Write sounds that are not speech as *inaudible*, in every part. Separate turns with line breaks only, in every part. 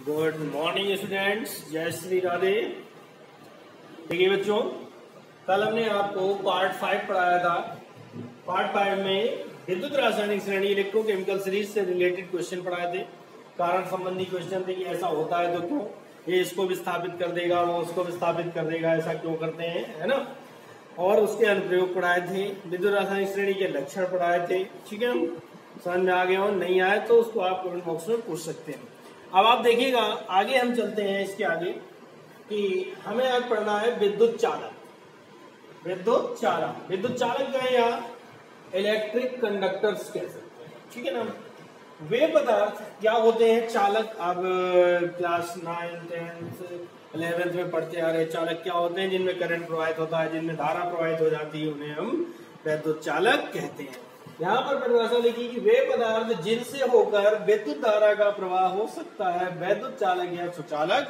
Good morning students जय श्री राधे देखिए बच्चों, कल हमने आपको पार्ट फाइव पढ़ाया था। पार्ट फाइव में विद्युत रासायनिक श्रेणी इलेक्ट्रोकेमिकल सीरीज़ से रिलेटेड क्वेश्चन पढ़ाए थे। कारण संबंधी क्वेश्चन थे कि ऐसा होता है तो क्यों? ये इसको विस्थापित कर देगा, वो उसको विस्थापित कर देगा, ऐसा क्यों करते हैं, है ना? और उसके अनुप्रयोग पढ़ाए थे, विद्युत रासायनिक श्रेणी के लक्षण पढ़ाए थे। ठीक है? हम समझ में आ गए नहीं आए तो उसको आप कमेंट बॉक्स में पूछ सकते हैं। अब आप देखिएगा, आगे हम चलते हैं इसके आगे कि हमें आज पढ़ना है विद्युत चालक विद्युत चालक विद्युत चालक का या इलेक्ट्रिक कंडक्टर्स कह सकते हैं। ठीक है ना? वे पदार्थ क्या होते हैं? चालक अब क्लास नाइन टेंथ इलेवेंथ में पढ़ते आ रहे चालक क्या होते हैं? जिनमें करंट प्रवाहित होता है, जिनमें धारा प्रवाहित हो जाती है, उन्हें हम विद्युत चालक कहते हैं। यहाँ पर परिभाषा लिखी कि वे पदार्थ जिनसे होकर विद्युत धारा का प्रवाह हो सकता है, वैद्युत चालक या सुचालक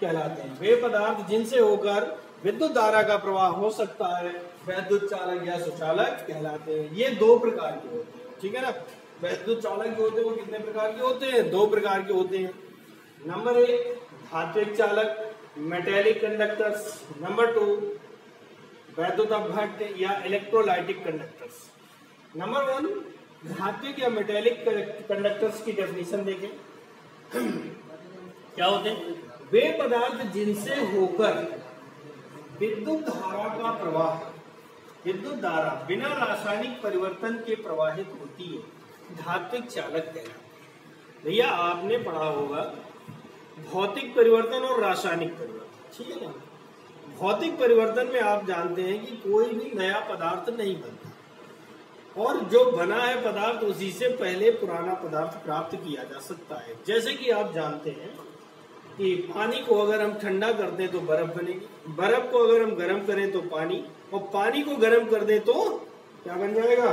कहलाते हैं। वे पदार्थ जिनसे होकर विद्युत धारा का प्रवाह हो सकता है, वैद्युत चालक या सुचालक कहलाते हैं। ये दो प्रकार के होते हैं, ठीक है ना? वैद्युत चालक जो होते हैं वो कितने प्रकार के होते हैं? दो प्रकार के होते हैं। नंबर एक, धात्विक चालक मेटेलिक कंडक्टर्स नंबर टू वैद्युत अपघट या इलेक्ट्रोलाइटिक कंडक्टर्स नंबर वन धात्विक या मेटेलिक कंडक्टर्स की डेफिनेशन देखें। क्या होते हैं? वे पदार्थ जिनसे होकर विद्युत धारा का प्रवाह, विद्युत धारा बिना रासायनिक परिवर्तन के प्रवाहित होती है धात्विक चालक कहलाते भैया, आपने पढ़ा होगा, भौतिक परिवर्तन और रासायनिक परिवर्तन, ठीक है ना? भौतिक परिवर्तन में आप जानते हैं कि कोई भी नया पदार्थ नहीं बनता। और जो बना है पदार्थ, उसी से पहले पुराना पदार्थ प्राप्त किया जा सकता है। जैसे कि आप जानते हैं कि पानी को अगर हम ठंडा कर दें तो बर्फ़ बनेगी, बर्फ़ को अगर हम गर्म करें तो पानी, और पानी को गर्म कर दें तो क्या बन जाएगा?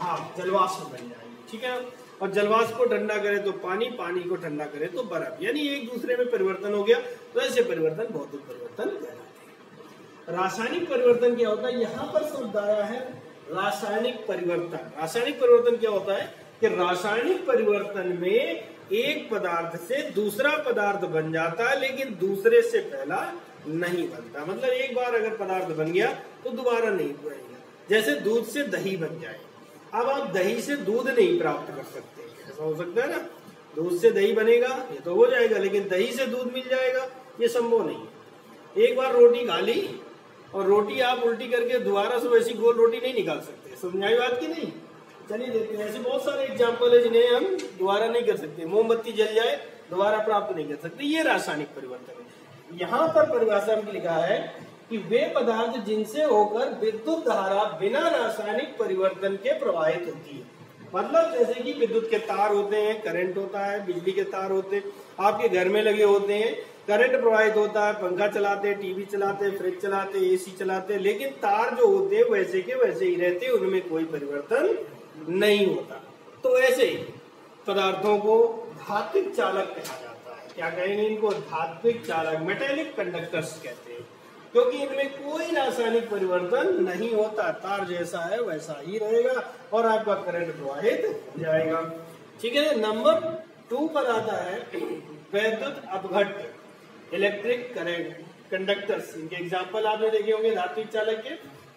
हाँ जलवाष्प बन जाएगी। ठीक है? और जलवाष्प को ठंडा करें तो पानी पानी को ठंडा करें तो बर्फ़। यानी एक दूसरे में परिवर्तन हो गया तो ऐसे परिवर्तन, भौतिक परिवर्तन कहलाते हैं। रासायनिक परिवर्तन क्या होता है? यहाँ पर शब्द आया है रासायनिक परिवर्तन। रासायनिक परिवर्तन क्या होता है? कि रासायनिक परिवर्तन में एक पदार्थ से दूसरा पदार्थ बन जाता है, लेकिन दूसरे से पहला नहीं बनता। मतलब एक बार अगर पदार्थ बन गया तो दोबारा नहीं बनेगा। जैसे दूध से दही बन जाए। अब आप दही से दूध नहीं प्राप्त कर सकते। ऐसा हो सकता है ना? दूध से दही बनेगा, ये तो हो जाएगा, लेकिन दही से दूध मिल जाएगा, ये संभव नहीं एक बार रोटी खा ली और रोटी आप उल्टी करके दोबारा से वैसी गोल रोटी नहीं निकाल सकते। समझाई बात की नहीं? चलिए देखते हैं। ऐसे बहुत सारे एग्ज़ाम्पल है जिन्हें हम दोबारा नहीं कर सकते। मोमबत्ती जल जाए, दोबारा प्राप्त नहीं कर सकते। ये रासायनिक परिवर्तन है। यहाँ पर परिभाषा में लिखा है कि वे पदार्थ जिनसे होकर विद्युत धारा बिना रासायनिक परिवर्तन के प्रवाहित होती है। मतलब जैसे कि विद्युत के तार होते हैं करंट होता है, बिजली के तार होते हैं, आपके घर में लगे होते हैं करंट प्रवाहित होता है, पंखा चलाते, टीवी चलाते, फ्रिज चलाते एसी चलाते, लेकिन तार जो होते वैसे के वैसे ही रहते उनमें कोई परिवर्तन नहीं होता। तो ऐसे ही पदार्थों को धात्विक चालक कहा जाता है। क्या कहेंगे इनको? धात्विक चालक मेटेलिक कंडक्टर्स कहते हैं, क्योंकि इनमें कोई रासायनिक परिवर्तन नहीं होता। तार जैसा है, वैसा ही रहेगा और आपका करंट प्रवाहित जाएगा। ठीक है, नंबर टू पर आता है, *clears throat* वैद्युत अपघट। इलेक्ट्रिक करंट कंडक्टर्स इनके एग्ज़ाम्पल आपने देखे होंगे धात्विक चालक के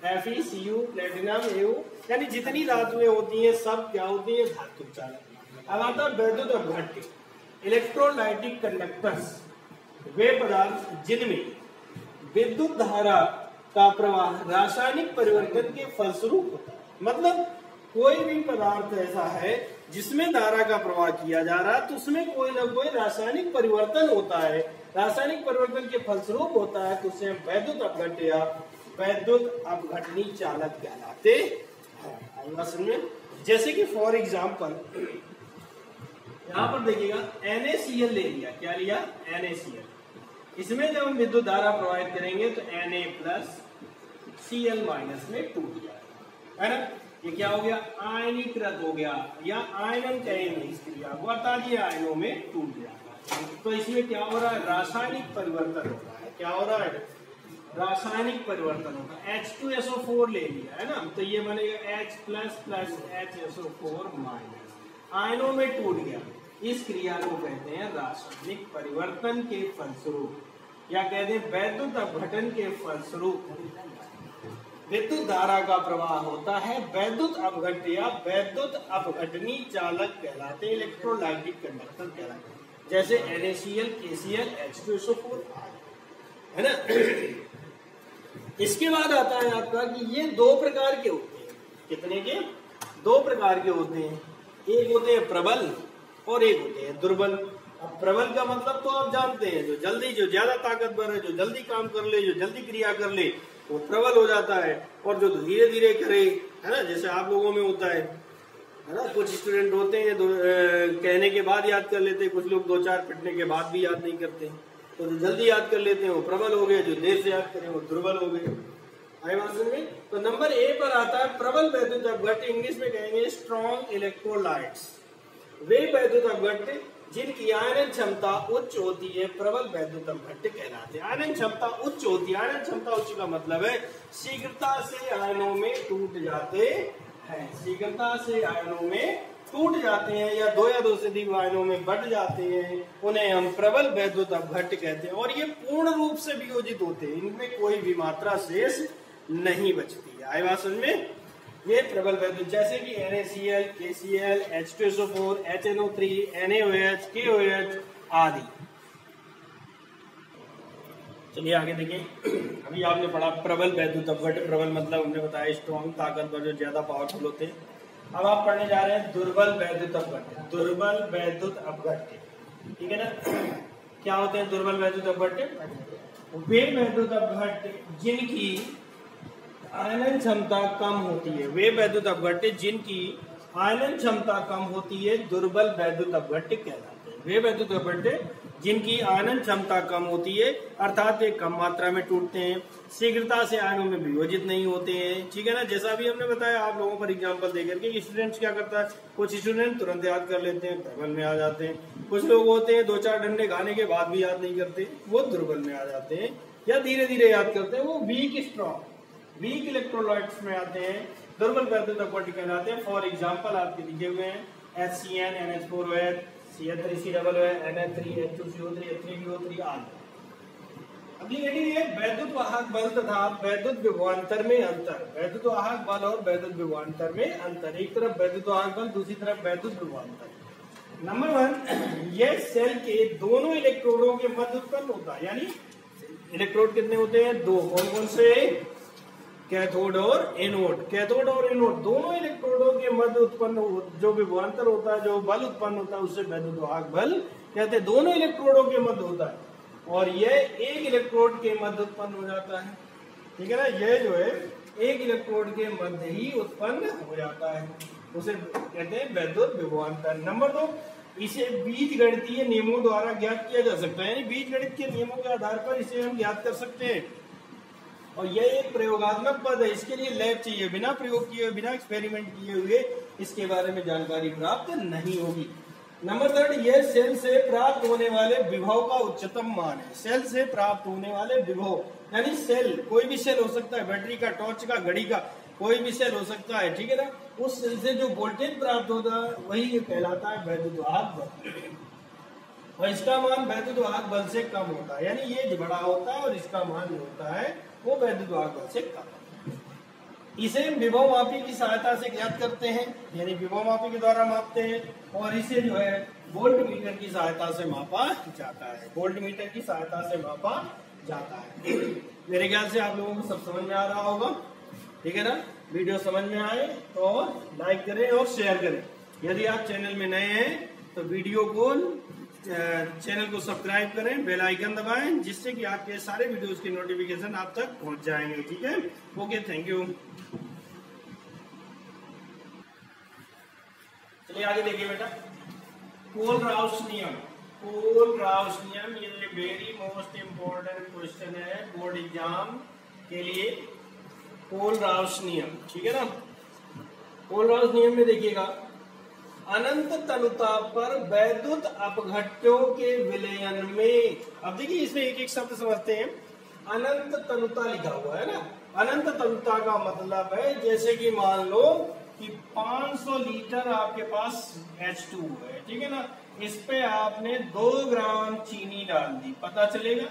F E C U platinum AU यानी जितनी धातुएँ होती हैं, सब क्या होती है? धात्विक चालक। अब आता है वैद्युत अपघट्य इलेक्ट्रोलाइटिक कंडक्टर्स वे पदार्थ जिनमें विद्युत धारा का प्रवाह रासायनिक परिवर्तन के फलस्वरूप होता है। मतलब कोई भी पदार्थ ऐसा है जिसमें धारा का प्रवाह किया जा रहा है तो उसमें कोई ना कोई रासायनिक परिवर्तन होता है। रासायनिक परिवर्तन के फलस्वरूप होता है तो उसे हम वैद्युत अपघट या वैद्युत अपघटनी चालक कहलाते हैं। जैसे कि फॉर एग्ज़ाम्पल यहाँ पर देखिएगा, NaCl ले लिया। क्या लिया? NaCl इसमें जब हम विद्युत धारा प्रवाहित करेंगे तो Na plus C L minus में टूट जाएगा है ना? ये क्या हो गया? आयनीकृत हो गया। या आयनन कहेंगे क्रिया अर्थात आयनों में टूट जाएगा तो इसमें क्या हो रहा है? रासायनिक परिवर्तन हो रहा है। क्या हो रहा है? रासायनिक परिवर्तन होगा एच टू एसओ फोर ले लिया, है ना? तो ये बनेगा H plus plus H SO four minus आयनों में टूट गया। इस क्रिया को कहते हैं रासायनिक परिवर्तन के फलस्वरूप। या कहते हैं वैद्युत अपघटन के फलस्वरूप। विद्युत धारा का प्रवाह होता है वैद्युत अपघट या वैद्युत अपघटनी चालक कहलाते इलेक्ट्रोलाइटिक कंडक्टर कहलाते जैसे NaCl, KCl, H2SO4 है ना? इसके बाद आता है आपका कि ये दो प्रकार के होते हैं। कितने के? दो प्रकार के होते हैं। एक होते हैं प्रबल और एक होते हैं दुर्बल। अब प्रबल का मतलब तो आप जानते हैं जो जल्दी जो ज़्यादा ताकतवर है जो जल्दी काम कर ले जो जल्दी क्रिया कर ले वो प्रबल हो जाता है और जो धीरे धीरे करे है ना जैसे आप लोगों में होता है है ना कुछ स्टूडेंट होते हैं दो, ए, कहने के बाद याद कर लेते हैं कुछ लोग दो चार पिटने के बाद भी याद नहीं करते तो जो जल्दी याद कर लेते हैं वो प्रबल हो गए जो देर से याद करें वो दुर्बल हो गए। आई बात में तो नंबर ए पर आता है प्रबल वैद्युत अपघट इंग्लिश में कहेंगे स्ट्रॉन्ग इलेक्ट्रोलाइट्स वे वैद्युत अपघट जिनकी आयनन क्षमता उच्च होती है, प्रबल वैद्युत अपघट कहलाते हैं। आयनन क्षमता उच्च होती है। आयनन क्षमता उच्च का मतलब है, शीघ्रता से आयनों में टूट जाते हैं। शीघ्रता से आयनों में टूट जाते हैं या दो या दो से अधिक आयनों में बढ़ जाते हैं, उन्हें हम प्रबल वैद्युत अपघट कहते हैं। और ये पूर्ण रूप से वियोजित होते हैं। इनमें कोई भी मात्रा शेष नहीं बचती। है बात समझ में ये प्रबल वैद्युत जैसे कि N A C L K C L H two S O four H N O NaCl, KCl, H2SO4, HNO3, NaOH, KOH आदि। चलिए आगे देखिए। अभी आपने पढ़ा प्रबल वैद्युत अपघट प्रबल मतलब हमने बताया स्ट्रॉन्ग ताकतवर जो ज़्यादा पावरफुल होते। हैं अब आप पढ़ने जा रहे हैं दुर्बल वैद्युत अपघट दुर्बल वैद्युत अपघट ठीक है ना? क्या होते हैं दुर्बल वैद्युत अपघट वे वैद्युत अपघट जिनकी आयनन क्षमता कम होती है। वे वैद्युत अपघट्य जिनकी आयनन क्षमता कम होती है, दुर्बल वैद्युत अपघट्य कहलाते हैं। वे वैद्युत अपघट्य जिनकी आयनन क्षमता कम होती है, अर्थात वे कम मात्रा में टूटते हैं, शीघ्रता से आयनों में वियोजित नहीं होते हैं। ठीक है ना? जैसा भी हमने बताया, आप लोगों पर एग्ज़ाम्पल देकर के स्टूडेंट्स क्या करता है? कुछ स्टूडेंट तुरंत याद कर लेते हैं प्रबल में आ जाते हैं। कुछ लोग होते हैं दो चार डंडे खाने के बाद भी याद नहीं करते, वो दुर्बल में आ जाते हैं, या धीरे धीरे याद करते हैं, वो वीक स्ट्रॉन्ग वीक इलेक्ट्रोलाइट्स में आते हैं, दुर्बल वैद्युत अपवर्टी कहलाते हैं। फॉर एग्जांपल आपके दिखे हुए हैं H C N N H four C three C double N H three H two C O three H three B O three आदि। वैद्युत वाहक बल तथा वैद्युत में अंतर। वैद्युत वाहक बल और वैद्युत में अंतर। एक तरफ़ वैद्युत वाहक बल, दूसरी तरफ़ वैद्युत नंबर वन यह सेल के दोनों इलेक्ट्रोडों के मध्य उत्पन्न होता है। यानी इलेक्ट्रोड कितने होते हैं? दो। कौन कौन से? कैथोड और एनोड। कैथोड और एनोड दोनों इलेक्ट्रोडों के मध्य उत्पन्न जो विभवांतर होता है, जो बल उत्पन्न होता है, उससे वैद्युतवाहक बल कहते हैं। दोनों इलेक्ट्रोडों के मध्य होता है। और यह एक इलेक्ट्रोड के मध्य उत्पन्न हो जाता है। ठीक है ना? यह जो है, एक इलेक्ट्रोड के मध्य ही उत्पन्न हो जाता है। उसे कहते हैं वैद्युत विभवांतर। नंबर दो, इसे बीज गणितीय नियमों द्वारा ज्ञात किया जा सकता है। यानी बीज गणित के नियमों के आधार पर इसे हम ज्ञात कर सकते हैं। और यह एक प्रयोगात्मक पद है। इसके लिए लैब चाहिए। बिना प्रयोग किए, बिना एक्सपेरिमेंट किए हुए इसके बारे में जानकारी प्राप्त नहीं होगी। नंबर थर्ड यह सेल से प्राप्त होने वाले विभव का उच्चतम मान है। सेल से प्राप्त होने वाले विभव, यानी सेल कोई भी सेल हो सकता है। बैटरी का टॉर्च का, घड़ी का, कोई भी सेल हो सकता है। ठीक है ना? उस सेल से जो वोल्टेज प्राप्त होता है, वही कहलाता है वैद्युत बल। और इसका मान वैद्युत बल से कम होता है। यानी ये बड़ा होता है और इसका मान होता है वो बल से कम इसे विभव मापी की सहायता से ज्ञात करते हैं, यानी विभव मापी के द्वारा मापते हैं, और इसे जो है वोल्ट मीटर की सहायता से मापा जाता है। वोल्ट मीटर की सहायता से मापा जाता है। मेरे ख्याल से आप लोगों को सब समझ में आ रहा होगा। ठीक है ना? वीडियो समझ में आए तो लाइक करें और शेयर करें। यदि आप चैनल में नए हैं तो वीडियो को चैनल को सब्सक्राइब करें, बेल आइकन दबाएँ, जिससे कि आपके सारे वीडियोस की नोटिफिकेशन आप तक पहुँच जाएँगे ठीक है? ओके थैंक यू चलिए आगे देखिए बेटा। कोल राउस नियम। कोल राउस नियम, ये वेरी मोस्ट इम्पोर्टेंट क्वेश्चन है बोर्ड एग्ज़ाम के लिए। कोल राउस नियम, ठीक है ना? कोल राउस नियम में देखिएगा। अनंत तनुता पर वैद्युत अपघट्यों के विलयन में। अब देखिए, इसमें एक एक शब्द समझते हैं। अनंत तनुता लिखा हुआ है ना? अनंत तनुता का मतलब है, जैसे कि मान लो कि 500 लीटर आपके पास H2 है, ठीक है ना? इस पे आपने दो ग्राम चीनी डाल दी। पता चलेगा?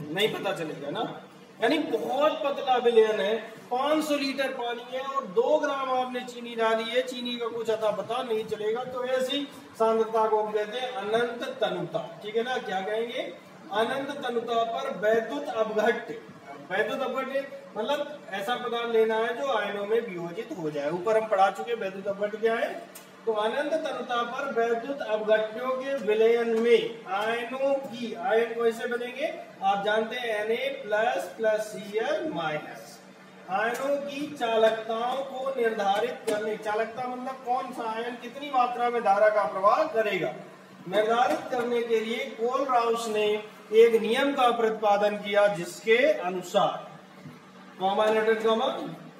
नहीं पता चलेगा ना? यानी बहुत पतला विलयन है। 500 लीटर पानी है और दो ग्राम आपने चीनी डाली है। चीनी का कुछ अता पता नहीं चलेगा तो ऐसी सांद्रता को हम कहते हैं अनंत तनुता। ठीक है ना? क्या कहेंगे? अनंत तनुता पर वैद्युत अवघट वैद्युत अपघट मतलब ऐसा पदार्थ लेना है जो आयनों में वियोजित हो जाए। ऊपर हम पढ़ा चुके वैद्युत अपघट क्या है? तो अनंत तनुता पर वैद्युत अवघटियों के विलयन में आयनों की, आयन कैसे बनेंगे? आप जानते हैं A plus plus C L minus आयनों की चालकताओं को निर्धारित करने, चालकता मतलब कौन सा आयन कितनी मात्रा में धारा का प्रवाह करेगा? निर्धारित करने के लिए कोल राउस ने एक नियम का प्रतिपादन किया जिसके अनुसार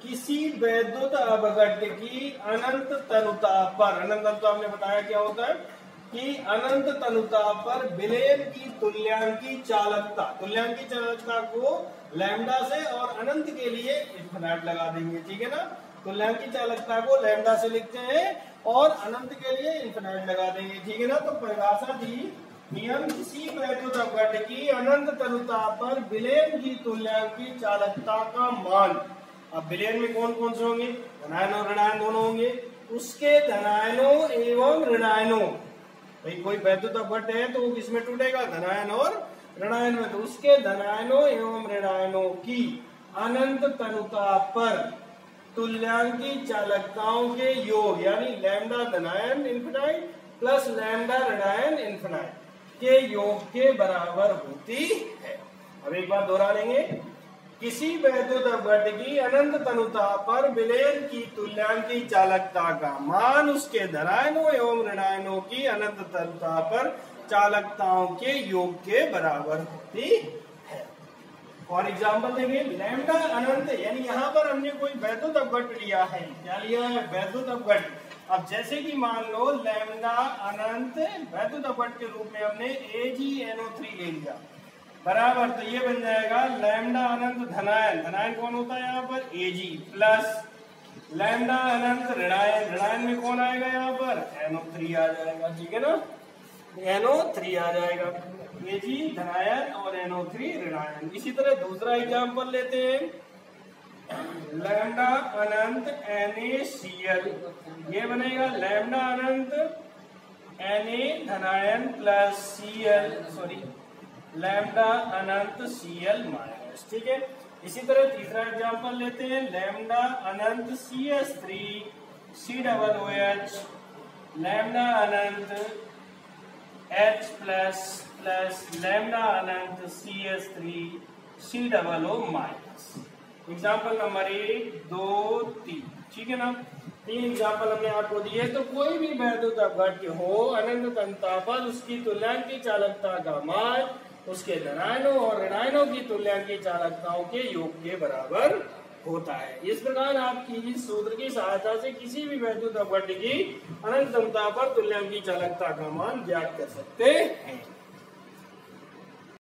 किसी वैद्युत अवगट की अनंत तनुता पर, अनंत तनुता हमने बताया क्या होता है? कि अनंत तनुता पर विलयन की तुल्यांकी चालकता तुल्यांकी चालकता को लैम्डा से और अनंत के लिए इन्फिनाइट लगा देंगे, ठीक है ना? तुल्यांकी चालकता को लैम्डा से लिखते हैं और अनंत के लिए इन्फिनाइट लगा देंगे, ठीक है ना? तो परिभाषा दी, नियम किसी अपघट की अनंत तनुता पर विलयन की तुल्यांकी चालकता का मान। अब विलयन में कौन कौन से होंगे? धनायन और ऋणायन दोनों होंगे। उसके धनायनों एवं ऋणायनों। भाई, कोई वैद्युत अपघट है तो वो किसमें टूटेगा? धनायन और ऋणायन में। तो उसके धनायनों एवं ऋणायनों की अनंत तनुता पर तुल्यांकी चालकताओं के योग, यानी लैम्डा धनायन इन्फिनाइट प्लस लैम्डा ऋणायन इन्फिनाइट के योग के बराबर होती है। अब एक बार दोहरा लेंगे। किसी वैद्युत अपघट की अनंत तनुता पर विलयन की तुल्यांकी चालकता का मान उसके धरायनों एवं ऋणायनों की अनंत तनुता पर चालकताओं के योग के बराबर होती है। फॉर एग्ज़ाम्पल देखिए लैम्डा अनंत, यानी यहाँ पर हमने कोई वैद्युत अपघट लिया है, क्या लिया है? वैद्युत अपघट अब जैसे कि मान लो लैम्डा अनंत वैद्युत अपघट के रूप में हमने ए जी एनओ थ्री ले लिया। बराबर तो ये बन जाएगा लैमडा अनंत धनायन। धनायन कौन होता है यहाँ पर? ए जी प्लस लैमडा अनंत ऋणायन। ऋणायन में कौन आएगा यहाँ पर? एनओ थ्री आ जाएगा, ठीक है ना? एनओ थ्री आ जाएगा। ए जी धनायन और एनओ थ्री ऋणायन। इसी तरह दूसरा एग्ज़ाम्पल लेते हैं। लैम्डा अनंत एन ए सी एल ये बनेगा लैमडा अनंत N A धनायन plus C L sorry lambda Anant C L minus ठीक है? इसी तरह तीसरा एग्जांपल लेते हैं, लैम्डा अनंत C S three C double O H lambda अनंत एच प्लस प्लस लैम्डा अनंत C S three C double O minus example number एक, दो, तीन, ठीक है ना? तीन एग्ज़ाम्पल हमने आपको दिए तो कोई भी वैद्युत अपघट हो, अनंत तंताफल उसकी तुल्यांकी चालकता का मान उसके धनायनों और ऋणायनों की तुल्यांकी चालकताओं के योग के बराबर होता है। इस प्रकार आपकी इस सूत्र की सहायता से किसी भी वैद्युत अपघट की अनंत क्षमता पर तुल्यांकी चालकता का मान ज्ञात कर सकते हैं।